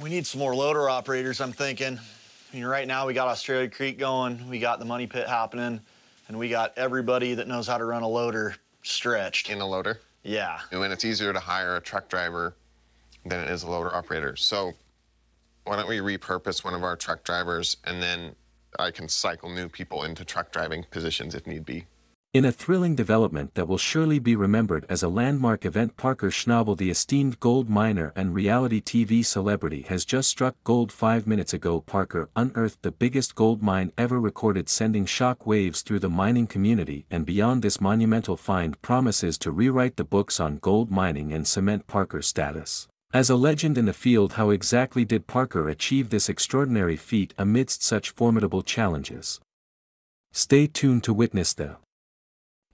We need some more loader operators, I'm thinking. I mean, right now we got Australia Creek going, we got the money pit happening, and we got everybody that knows how to run a loader stretched. In a loader? Yeah. And it's easier to hire a truck driver than it is a loader operator. So why don't we repurpose one of our truck drivers and then I can cycle new people into truck driving positions if need be. In a thrilling development that will surely be remembered as a landmark event Parker Schnabel the esteemed gold miner and reality TV celebrity has just struck gold five minutes ago Parker unearthed the biggest gold mine ever recorded sending shock waves through the mining community and beyond this monumental find promises to rewrite the books on gold mining and cement Parker's status. As a legend in the field how exactly did Parker achieve this extraordinary feat amidst such formidable challenges? Stay tuned to witness the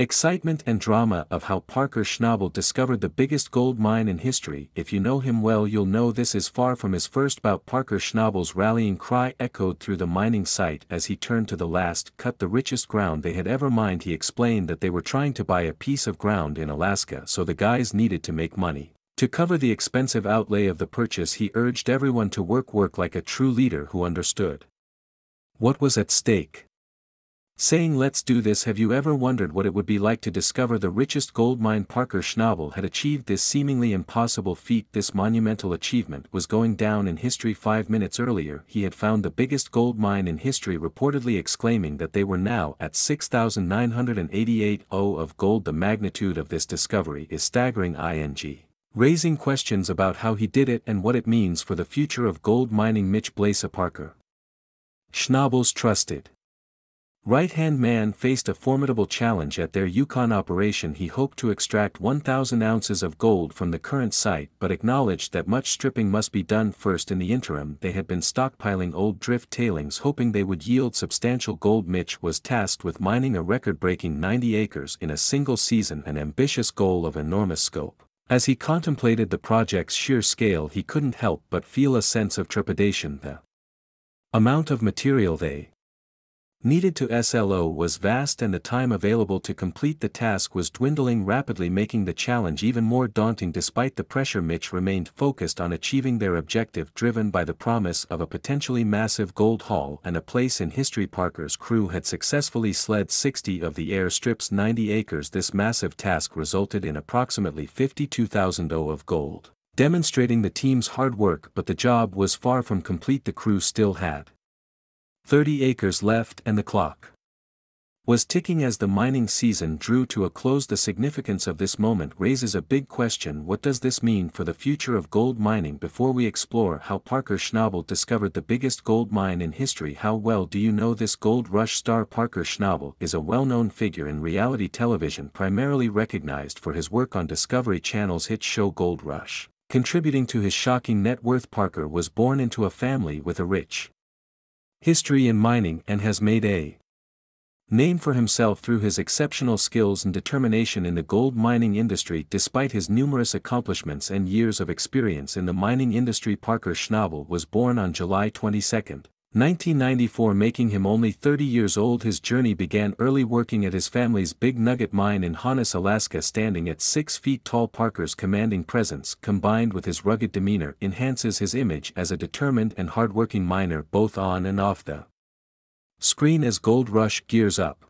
Excitement and drama of how Parker Schnabel discovered the biggest gold mine in history. If you know him well, you'll know this is far from his first bout. Parker Schnabel's rallying cry echoed through the mining site as he turned to the last cut the richest ground they had ever mined. He explained that they were trying to buy a piece of ground in Alaska, so the guys needed to make money. To cover the expensive outlay of the purchase, he urged everyone to work work like a true leader who understood. What was at stake? Saying let's do this. Have you ever wondered what it would be like to discover the richest gold mine Parker Schnabel had achieved? This seemingly impossible feat this monumental achievement was going down in history five minutes earlier. He had found the biggest gold mine in history reportedly exclaiming that they were now at 6,988 O of gold the magnitude of this discovery is staggering. Ing. Raising questions about how he did it and what it means for the future of gold mining. Mitch Blaschke Parker. Schnabel's trusted Right-hand man faced a formidable challenge at their Yukon operation. He hoped to extract 1,000 ounces of gold from the current site but acknowledged that much stripping must be done first in the interim. They had been stockpiling old drift tailings hoping they would yield substantial gold. Mitch was tasked with mining a record-breaking 90 acres in a single season an ambitious goal of enormous scope. As he contemplated the project's sheer scale he couldn't help but feel a sense of trepidation. The amount of material they needed to sluice was vast and the time available to complete the task was dwindling rapidly making the challenge even more daunting despite the pressure Mitch remained focused on achieving their objective driven by the promise of a potentially massive gold haul and a place in history Parker's crew had successfully sluiced 60 of the airstrip's 90 acres this massive task resulted in approximately 52,000 O of gold, demonstrating the team's hard work but the job was far from complete the crew still had 30 acres left and the clock was ticking as the mining season drew to a close. The significance of this moment raises a big question. What does this mean for the future of gold mining? Before we explore how Parker Schnabel discovered the biggest gold mine in history how well do you know this gold rush star? Parker Schnabel is a well-known figure in reality television primarily recognized for his work on Discovery Channel's hit show Gold Rush. Contributing to his shocking net worth Parker was born into a family with a rich history in mining and has made a name for himself through his exceptional skills and determination in the gold mining industry despite his numerous accomplishments and years of experience in the mining industry. Parker Schnabel was born on July 22, 1994 making him only 30 years old his journey began early working at his family's Big Nugget mine in Haines Alaska standing at 6 feet tall Parker's commanding presence combined with his rugged demeanor enhances his image as a determined and hardworking miner both on and off the screen as Gold Rush gears up.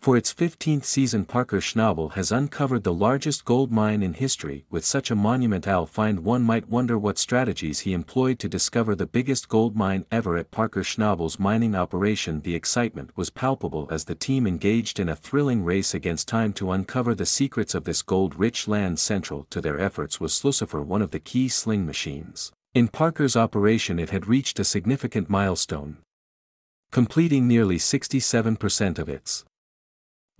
For its 15th season Parker Schnabel has uncovered the largest gold mine in history with such a monumental find one might wonder what strategies he employed to discover the biggest gold mine ever at Parker Schnabel's mining operation the excitement was palpable as the team engaged in a thrilling race against time to uncover the secrets of this gold-rich land central to their efforts was Slucifer one of the key sling machines. In Parker's operation it had reached a significant milestone. Completing nearly 67% of its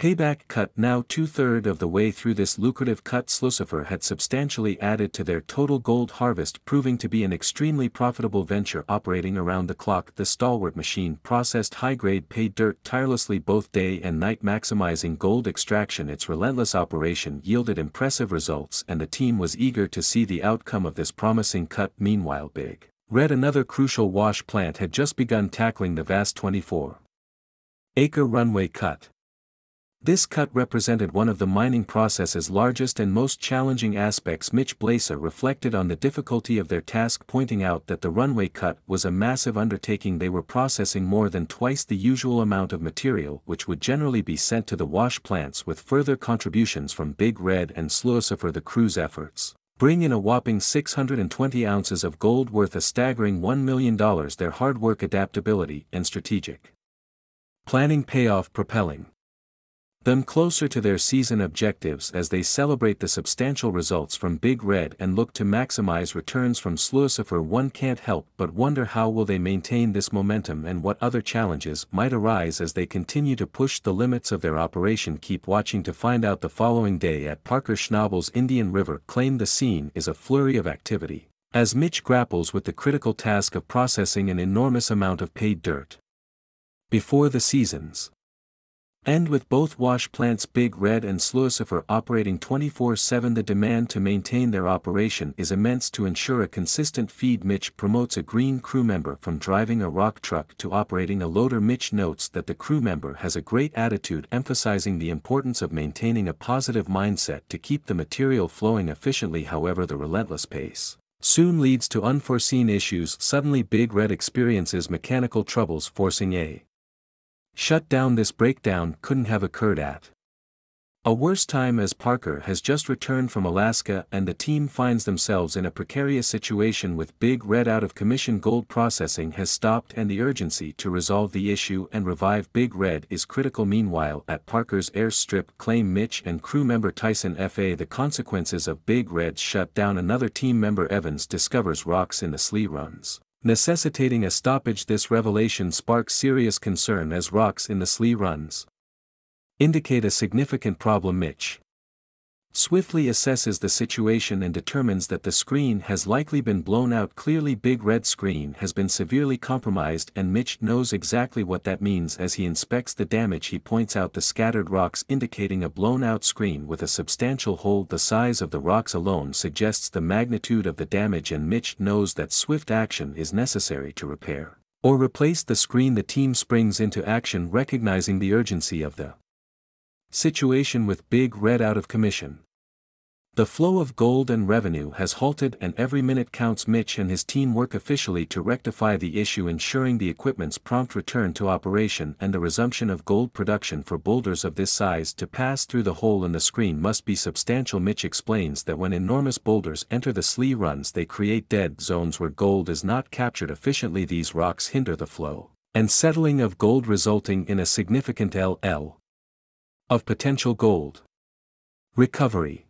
Payback cut now two-third of the way through this lucrative cut Slucifer had substantially added to their total gold harvest proving to be an extremely profitable venture operating around the clock the stalwart machine processed high-grade pay dirt tirelessly both day and night maximizing gold extraction its relentless operation yielded impressive results and the team was eager to see the outcome of this promising cut meanwhile big. Red another crucial wash plant had just begun tackling the vast 24 acre runway cut. This cut represented one of the mining process's largest and most challenging aspects Mitch Blaschke reflected on the difficulty of their task pointing out that the runway cut was a massive undertaking. They were processing more than twice the usual amount of material which would generally be sent to the wash plants with further contributions from Big Red and Slucifer for the crew's efforts. Bring in a whopping 620 ounces of gold worth a staggering $1 million their hard work adaptability and strategic planning payoff propelling them closer to their season objectives as they celebrate the substantial results from Big Red and look to maximize returns from Slucifer one can't help but wonder how will they maintain this momentum and what other challenges might arise as they continue to push the limits of their operation keep watching to find out the following day at Parker Schnabel's Indian River claim the scene is a flurry of activity, as Mitch grapples with the critical task of processing an enormous amount of paid dirt. Before the seasons and with both wash plants Big Red and Slucifer operating 24-7 the demand to maintain their operation is immense to ensure a consistent feed. Mitch promotes a green crew member from driving a rock truck to operating a loader. Mitch notes that the crew member has a great attitude emphasizing the importance of maintaining a positive mindset to keep the material flowing efficiently however the relentless pace soon leads to unforeseen issues. Suddenly Big Red experiences mechanical troubles forcing a shut down this breakdown couldn't have occurred at. A worse time as Parker has just returned from Alaska and the team finds themselves in a precarious situation with Big Red out of commission gold processing has stopped and the urgency to resolve the issue and revive Big Red is critical meanwhile at Parker's airstrip claim Mitch and crew member Tyson F.A. the consequences of Big Red's shut down another team member Evans discovers rocks in the sluice runs necessitating a stoppage this revelation sparks serious concern as rocks in the sluice runs. Indicate a significant problem Mitch swiftly assesses the situation and determines that the screen has likely been blown out. Clearly big red screen has been severely compromised and Mitch knows exactly what that means as he inspects the damage he points out the scattered rocks indicating a blown out screen with a substantial hole the size of the rocks alone suggests the magnitude of the damage and Mitch knows that swift action is necessary to repair or replace the screen. The team springs into action recognizing the urgency of the Situation with Big Red out of commission. The flow of gold and revenue has halted and every minute counts Mitch and his team work officially to rectify the issue ensuring the equipment's prompt return to operation and the resumption of gold production for boulders of this size to pass through the hole in the screen must be substantial Mitch explains that when enormous boulders enter the sluice runs they create dead zones where gold is not captured efficiently these rocks hinder the flow and settling of gold resulting in a significant LL of potential gold. Recovery